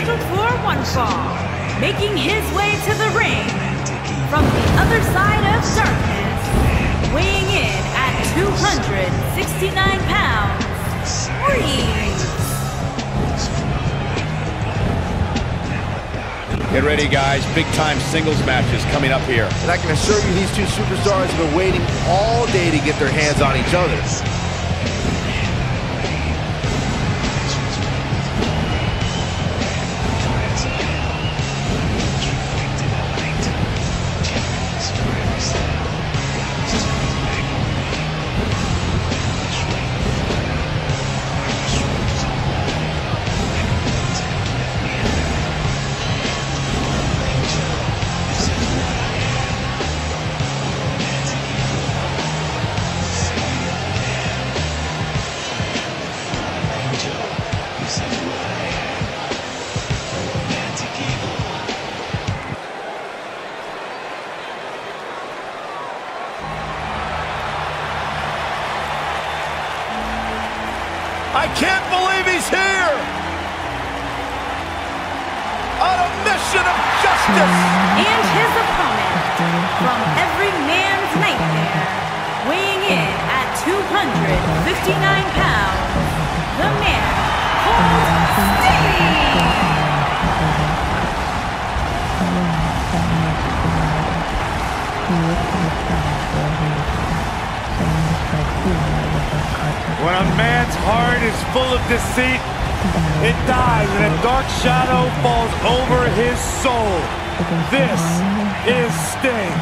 is scheduled for one fall, making his way to the ring from the other side of darkness, weighing in at 269 pounds, Reeves. Get ready, guys. Big-time singles matches coming up here. And I can assure you these two superstars have been waiting all day to get their hands on each other. I can't believe he's here! On a mission of justice! And his opponent, from every man's nightmare, weighing in at 259 pounds, the man Sting! When a man's heart is full of deceit, it dies and a dark shadow falls over his soul. This is Sting.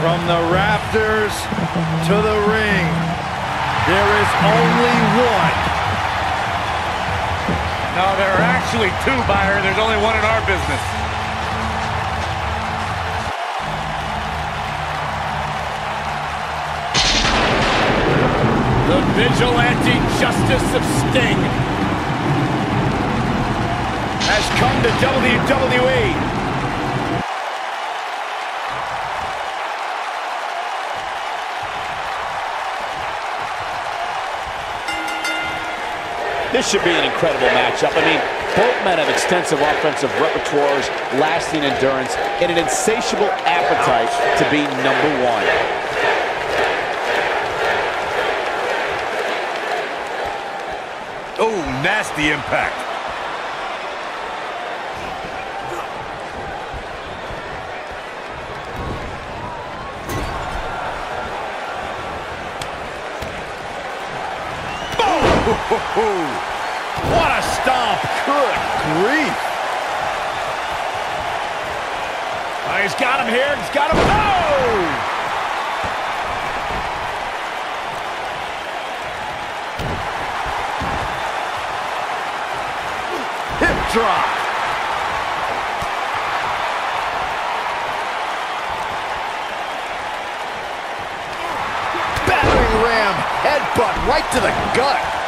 From the rafters to the ring, there is only one. No, there are actually two, Byron. There's only one in our business. The vigilante justice of Sting has come to WWE. This should be an incredible matchup. I mean, both men have extensive offensive repertoires, lasting endurance, and an insatiable appetite to be number one. Oh, nasty impact. Oh, what a stomp! Good grief! Oh, he's got him here. He's got him. Oh! Drop. Battering ram, headbutt right to the gut.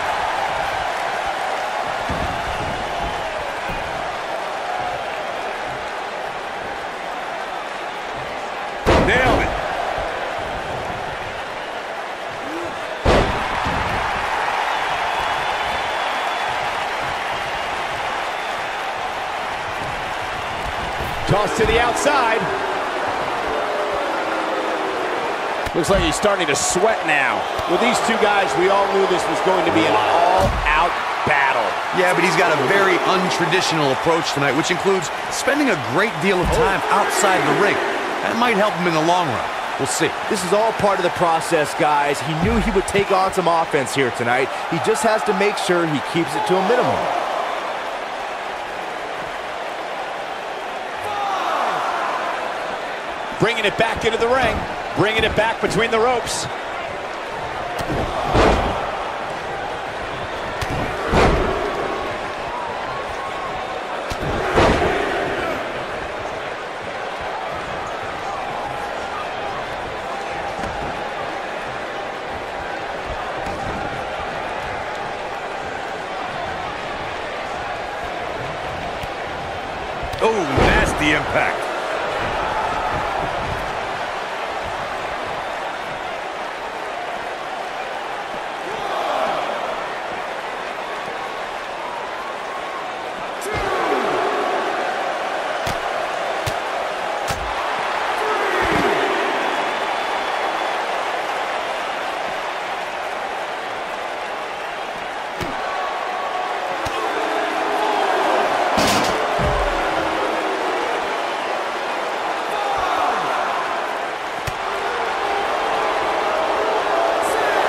Toss to the outside. Looks like he's starting to sweat now. With these two guys, we all knew this was going to be an all-out battle. Yeah, but he's got a very untraditional approach tonight, which includes spending a great deal of time oh. outside the ring. That might help him in the long run. We'll see. This is all part of the process, guys. He knew he would take on some offense here tonight. He just has to make sure he keeps it to a minimum. Bringing it back into the ring. Bringing it back between the ropes. Oh, nasty impact.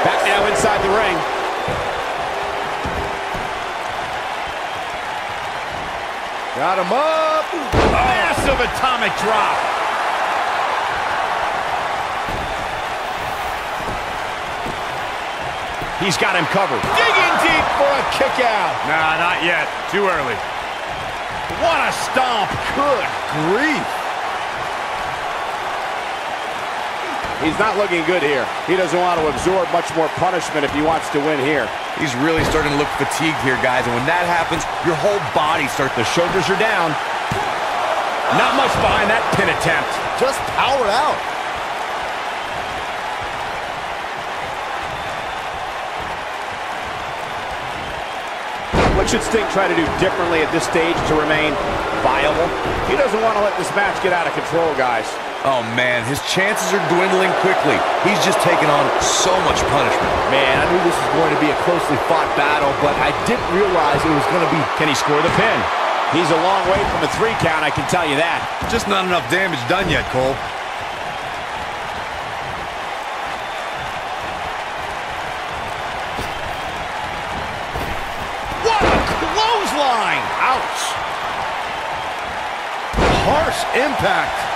Back now inside the ring. Got him up. Massive atomic drop. He's got him covered. Digging deep for a kick out. Nah, not yet. Too early. What a stomp. Good grief. He's not looking good here. He doesn't want to absorb much more punishment if he wants to win here. He's really starting to look fatigued here, guys. And when that happens, your whole body starts... The shoulders are down. Not much behind that pin attempt. Just powered out. What should Sting try to do differently at this stage to remain viable? He doesn't want to let this match get out of control, guys. Oh, man, his chances are dwindling quickly. He's just taking on so much punishment. Man, I knew this was going to be a closely fought battle, but I didn't realize it was going to be... Can he score the pin? He's a long way from a three count, I can tell you that. Just not enough damage done yet, Cole. What a clothesline! Ouch. Harsh impact.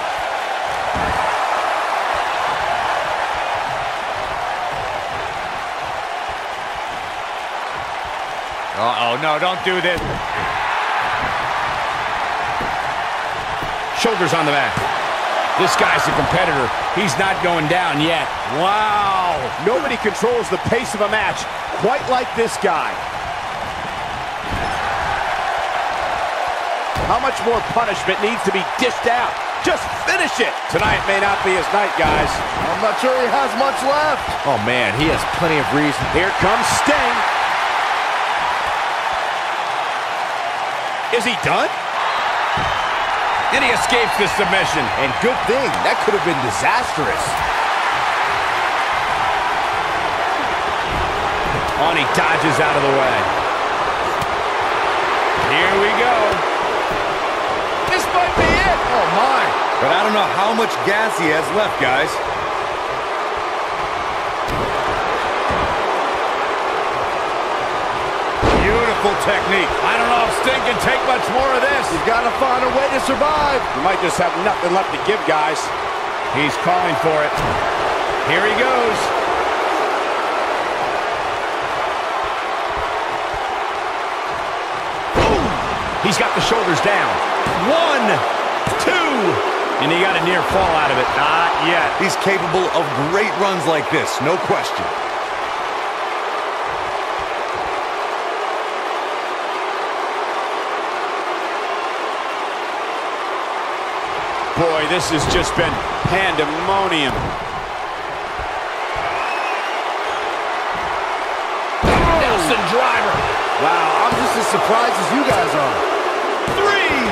Uh-oh, no, don't do this. Shoulders on the back. This guy's a competitor. He's not going down yet. Wow. Nobody controls the pace of a match quite like this guy. How much more punishment needs to be dished out? Just finish it. Tonight may not be his night, guys. I'm not sure he has much left. Oh, man, he has plenty of reason. Here comes Sting. Is he done? And he escapes the submission. And good thing. That could have been disastrous. On, he dodges out of the way. Here we go. This might be it. Oh, my. But I don't know how much gas he has left, guys. Beautiful technique. I don't know if Sting can take much more of this. He's got to find a way to survive. He might just have nothing left to give, guys. He's calling for it. Here he goes. Boom! He's got the shoulders down. One, two, and he got a near fall out of it. Not yet. He's capable of great runs like this, no question. This has just been pandemonium. Nelson driver. Wow, I'm just as surprised as you guys are. Three.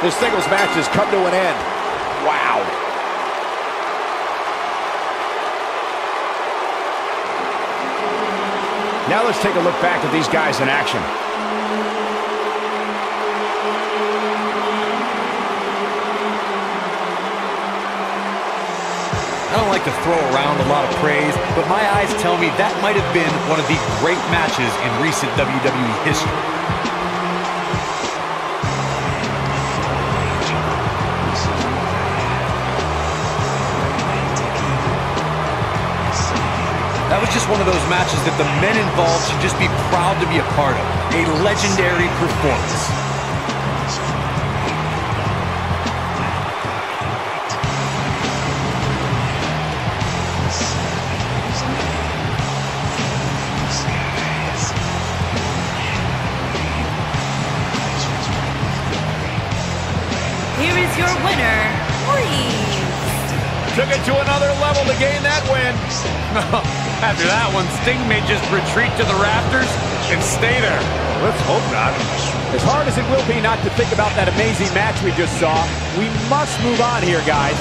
This singles match has come to an end. Wow. Now let's take a look back at these guys in action. Like to throw around a lot of praise, but my eyes tell me that might have been one of the great matches in recent WWE history. That was just one of those matches that the men involved should just be proud to be a part of. A legendary performance. Winner, Reeves. Took it to another level to gain that win. After that one, Sting may just retreat to the rafters and stay there. Let's hope not. As hard as it will be not to think about that amazing match we just saw, we must move on here, guys.